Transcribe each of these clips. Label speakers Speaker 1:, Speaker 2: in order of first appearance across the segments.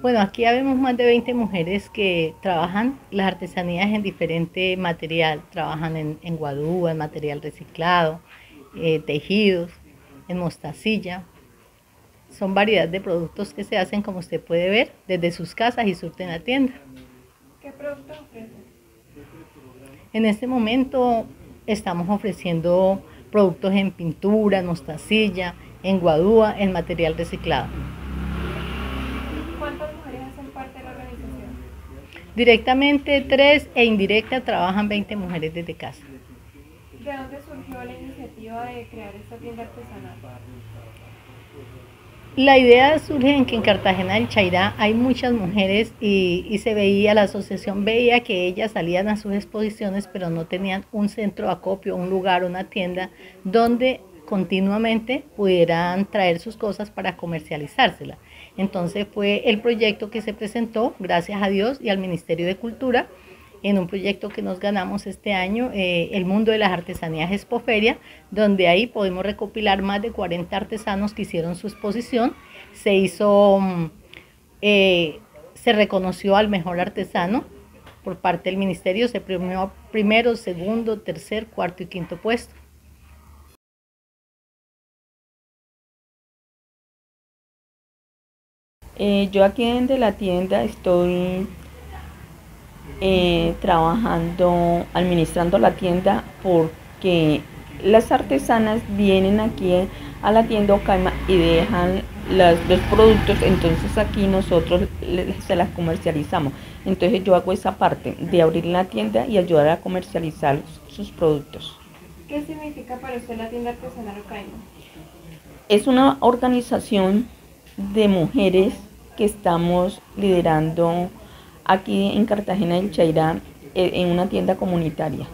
Speaker 1: Bueno, aquí habemos más de 20 mujeres que trabajan las artesanías en diferente material. Trabajan en, en guadúa, en material reciclado, eh, tejidos, en mostacilla. Son variedad de productos que se hacen, como usted puede ver, desde sus casas y surten la tienda.
Speaker 2: ¿Qué productos ofrecen?
Speaker 1: En este momento estamos ofreciendo productos en pintura, en mostacilla, en guadúa, en material reciclado.
Speaker 2: ¿Cuántas mujeres hacen parte de la organización?
Speaker 1: Directamente tres e indirecta trabajan 20 mujeres desde casa.
Speaker 2: ¿De dónde surgió la iniciativa de crear esta tienda artesanal?
Speaker 1: La idea surge en que en Cartagena del Chairá hay muchas mujeres y, y, se veía, la asociación veía que ellas salían a sus exposiciones pero no tenían un centro de acopio, un lugar, una tienda donde continuamente pudieran traer sus cosas para comercializárselas. Entonces fue el proyecto que se presentó, gracias a Dios y al Ministerio de Cultura, en un proyecto que nos ganamos este año, eh, el mundo de las artesanías Expoferia, donde ahí podemos recopilar más de 40 artesanos que hicieron su exposición. Se hizo, mm, eh, se reconoció al mejor artesano por parte del ministerio, se premió primero, segundo, tercer, cuarto y quinto puesto.
Speaker 3: Eh, yo aquí en de la tienda estoy eh, trabajando, administrando la tienda porque las artesanas vienen aquí a la tienda Ocaima y dejan las, los productos, entonces aquí nosotros se las comercializamos. Entonces yo hago esa parte de abrir la tienda y ayudar a comercializar sus productos.
Speaker 2: ¿Qué significa para usted la tienda artesanal Ocaima?
Speaker 3: Es una organización de mujeres que estamos liderando aquí en Cartagena del Chairá eh, en una tienda comunitaria.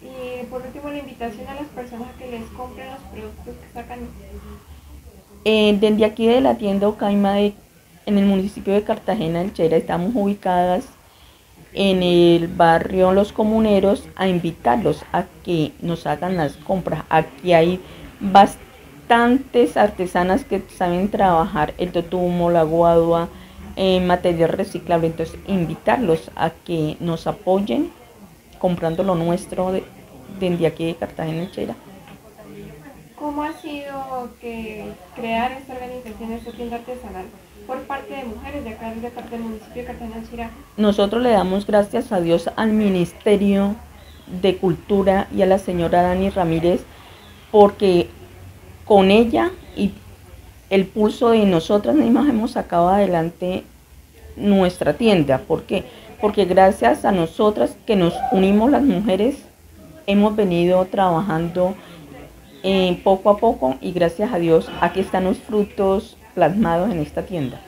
Speaker 2: Y por último, la invitación a las personas que les compren los productos que sacan.
Speaker 3: Eh, desde aquí de la tienda Ocaima de, en el municipio de Cartagena del Chairá estamos ubicadas en el barrio Los Comuneros a invitarlos a que nos hagan las compras. Aquí hay bastante bastantes artesanas que saben trabajar el totumo, la guadua, en material reciclable. Entonces, invitarlos a que nos apoyen comprando lo nuestro de, de aquí de Cartagena Chera.
Speaker 2: ¿Cómo ha sido que crear esta organización, esta tienda artesanal? por parte de mujeres de acá de parte del municipio de Cartagena Chira.
Speaker 3: Nosotros le damos gracias a Dios al Ministerio de Cultura y a la señora Dani Ramírez porque con ella y el pulso de nosotras mismas hemos sacado adelante nuestra tienda. ¿Por qué? Porque gracias a nosotras que nos unimos las mujeres, hemos venido trabajando eh, poco a poco y gracias a Dios aquí están los frutos plasmados en esta tienda.